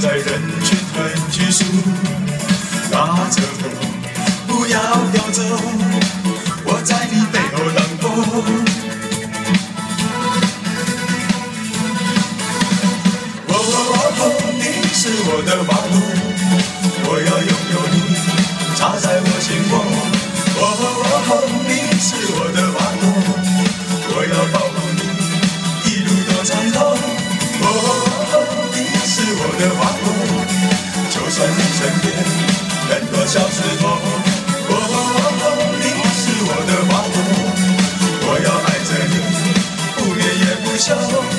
在人群很拘束，拉着我，不要飘走，我在你背后等候。哦哦哦，你是我的花朵，的花朵就算你身边很多小石头。喔你是我的花朵我要爱着你不也不休。